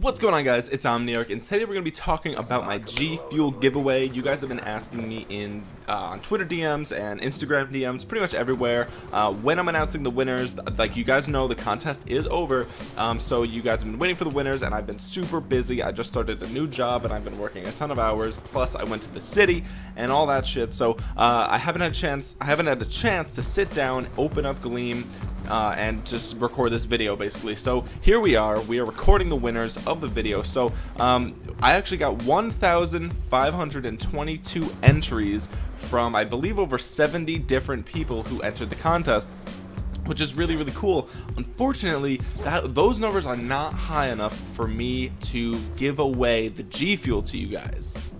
What's going on guys, it's Omniarch and today we're going to be talking about my G Fuel giveaway. You guys have been asking me in uh, on Twitter DMs and Instagram DMs, pretty much everywhere, uh, when I'm announcing the winners. Like you guys know the contest is over, um, so you guys have been waiting for the winners and I've been super busy. I just started a new job and I've been working a ton of hours, plus I went to the city and all that shit, so uh, I haven't had a chance, I haven't had a chance to sit down, open up Gleam, uh, and just record this video basically. So here we are, we are recording the winners of the video. So um, I actually got 1,522 entries from I believe over 70 different people who entered the contest which is really really cool unfortunately that those numbers are not high enough for me to give away the G Fuel to you guys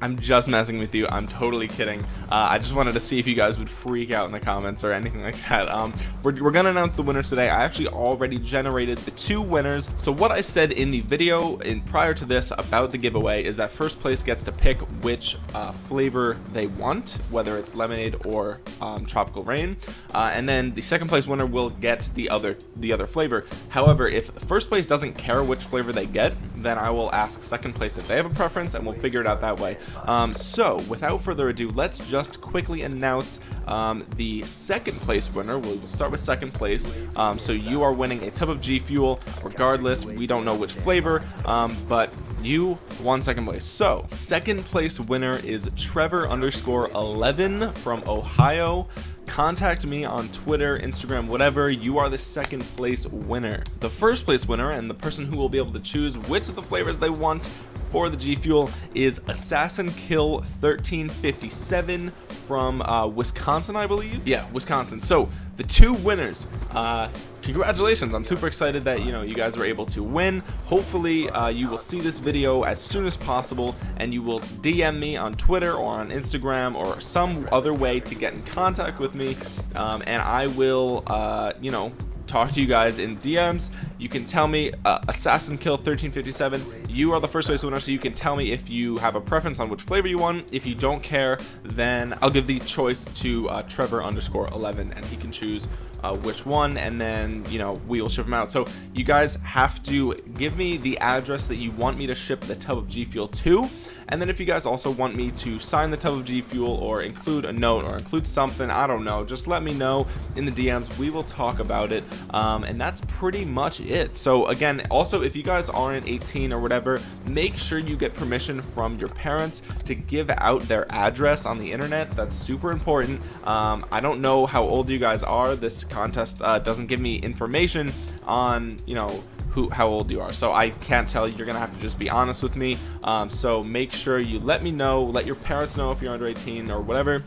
I'm just messing with you. I'm totally kidding. Uh, I just wanted to see if you guys would freak out in the comments or anything like that. Um, we're, we're gonna announce the winners today. I actually already generated the two winners. So what I said in the video in prior to this about the giveaway is that first place gets to pick which uh, flavor they want, whether it's lemonade or um, tropical rain, uh, and then the second place winner will get the other the other flavor. However, if first place doesn't care which flavor they get, then I will ask second place if they have a preference, and we'll figure it out that way. Um, so, without further ado, let's just quickly announce um, the second place winner. We'll, start with second place. Um, so you are winning a tub of G Fuel. Regardless, we don't know which flavor, um, but you won second place. So, second place winner is Trevor underscore 11 from Ohio contact me on Twitter, Instagram, whatever. You are the second place winner. The first place winner and the person who will be able to choose which of the flavors they want for the G Fuel is Assassin Kill 1357 from uh, Wisconsin, I believe. Yeah, Wisconsin. So the two winners. Uh, congratulations! I'm super excited that you know you guys were able to win. Hopefully, uh, you will see this video as soon as possible, and you will DM me on Twitter or on Instagram or some other way to get in contact with me, um, and I will, uh, you know, talk to you guys in DMs. You can tell me uh, Assassin Kill 1357. You are the first place winner, so you can tell me if you have a preference on which flavor you want. If you don't care, then I'll give the choice to uh, Trevor underscore 11, and he can choose uh, which one, and then you know we will ship them out. So you guys have to give me the address that you want me to ship the tub of G Fuel to, and then if you guys also want me to sign the tub of G Fuel or include a note or include something, I don't know, just let me know in the DMs. We will talk about it, um, and that's pretty much it. So again, also if you guys aren't 18 or whatever, make sure you get permission from your parents to give out their address on the internet. That's super important. Um, I don't know how old you guys are. This contest uh, doesn't give me information on, you know, who how old you are so I can't tell you you're gonna have to just be honest with me um, so make sure you let me know let your parents know if you're under 18 or whatever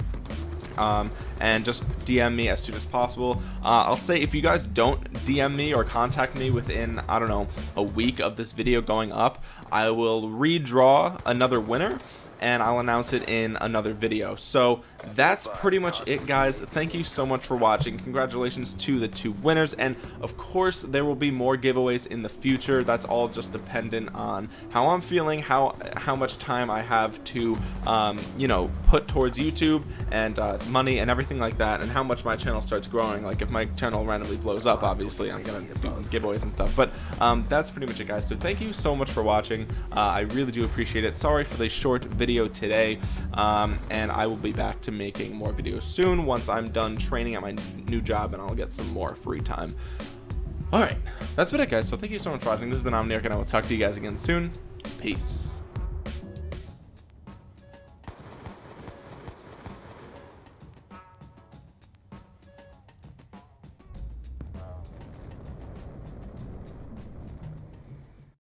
um, and just DM me as soon as possible. Uh, I'll say if you guys don't DM me or contact me within, I don't know, a week of this video going up, I will redraw another winner and I'll announce it in another video. So that's pretty much it guys. Thank you so much for watching. Congratulations to the two winners and of course there will be more giveaways in the future. That's all just dependent on how I'm feeling how how much time I have to um, you know put towards YouTube and uh, money and everything like that and how much my channel starts growing. Like if my channel randomly blows up obviously I'm gonna do giveaways and stuff. But um, that's pretty much it guys. So thank you so much for watching. Uh, I really do appreciate it. Sorry for the short video today um, and I will be back to making more videos soon once I'm done training at my new job and I'll get some more free time. Alright, that's been it guys, so thank you so much for watching. This has been Omniarch and I will talk to you guys again soon. Peace.